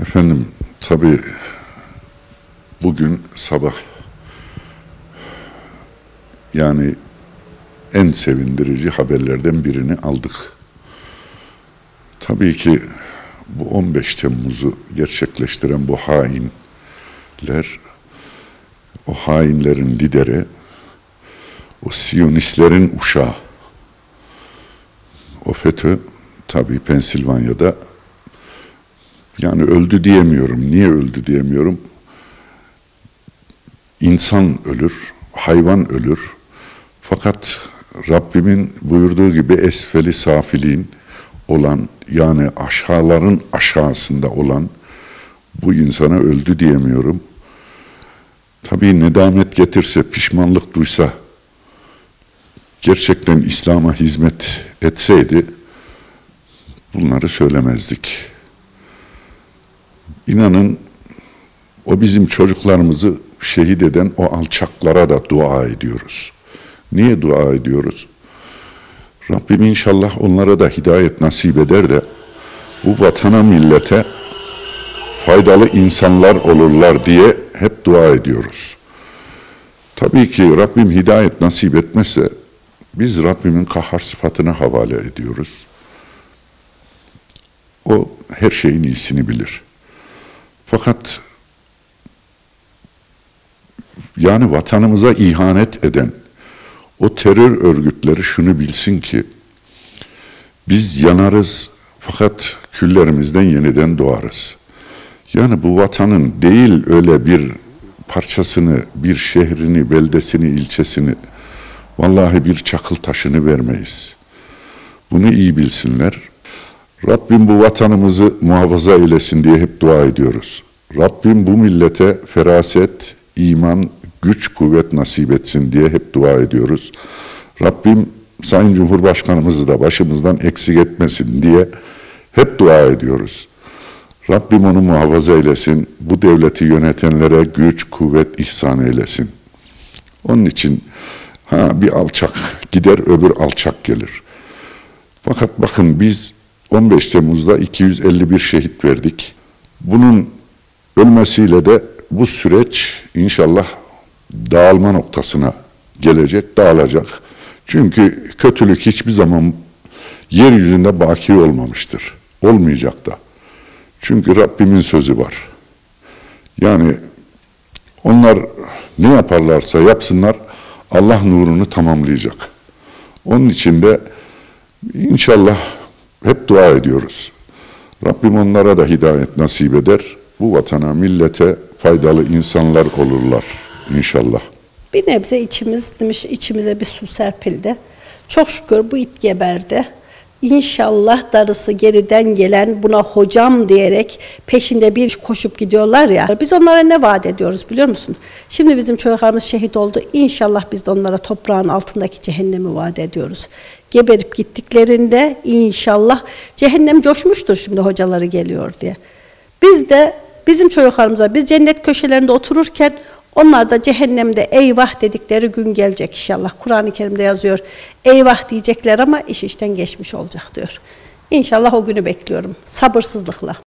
Efendim tabii bugün sabah yani en sevindirici haberlerden birini aldık. Tabii ki bu 15 Temmuz'u gerçekleştiren bu hainler, o hainlerin lideri, o Siyonistlerin uşağı, o FETÖ tabii Pensilvanya'da yani öldü diyemiyorum. Niye öldü diyemiyorum. İnsan ölür, hayvan ölür. Fakat Rabbimin buyurduğu gibi esfeli safiliğin olan yani aşağıların aşağısında olan bu insana öldü diyemiyorum. Tabii nedamet getirse, pişmanlık duysa, gerçekten İslam'a hizmet etseydi bunları söylemezdik. İnanın o bizim çocuklarımızı şehit eden o alçaklara da dua ediyoruz. Niye dua ediyoruz? Rabbim inşallah onlara da hidayet nasip eder de bu vatana millete faydalı insanlar olurlar diye hep dua ediyoruz. Tabii ki Rabbim hidayet nasip etmezse biz Rabbimin kahhar sıfatına havale ediyoruz. O her şeyin iyisini bilir. Fakat yani vatanımıza ihanet eden o terör örgütleri şunu bilsin ki biz yanarız fakat küllerimizden yeniden doğarız. Yani bu vatanın değil öyle bir parçasını, bir şehrini, beldesini, ilçesini vallahi bir çakıl taşını vermeyiz. Bunu iyi bilsinler. Rabbim bu vatanımızı muhafaza eylesin diye hep dua ediyoruz. Rabbim bu millete feraset, iman, güç, kuvvet nasip etsin diye hep dua ediyoruz. Rabbim Sayın Cumhurbaşkanımızı da başımızdan eksik etmesin diye hep dua ediyoruz. Rabbim onu muhafaza eylesin, bu devleti yönetenlere güç, kuvvet ihsan eylesin. Onun için ha bir alçak gider öbür alçak gelir. Fakat bakın biz 15 Temmuz'da 251 şehit verdik. Bunun ölmesiyle de bu süreç inşallah dağılma noktasına gelecek, dağılacak. Çünkü kötülük hiçbir zaman yeryüzünde baki olmamıştır. Olmayacak da. Çünkü Rabbimin sözü var. Yani onlar ne yaparlarsa yapsınlar Allah nurunu tamamlayacak. Onun için de inşallah hep dua ediyoruz. Rabbim onlara da hidayet nasip eder. Bu vatana, millete faydalı insanlar olurlar inşallah. Bir nebze içimiz demiş içimize bir su serpildi. Çok şükür bu it geberdi. İnşallah darısı geriden gelen buna hocam diyerek peşinde bir koşup gidiyorlar ya. Biz onlara ne vaat ediyoruz biliyor musun? Şimdi bizim çocuklarımız şehit oldu. İnşallah biz de onlara toprağın altındaki cehennemi vaat ediyoruz. Geberip gittiklerinde inşallah cehennem coşmuştur şimdi hocaları geliyor diye. Biz de bizim çocuklarımıza biz cennet köşelerinde otururken onlar da cehennemde eyvah dedikleri gün gelecek inşallah. Kur'an-ı Kerim'de yazıyor. Eyvah diyecekler ama iş işten geçmiş olacak diyor. İnşallah o günü bekliyorum. Sabırsızlıkla.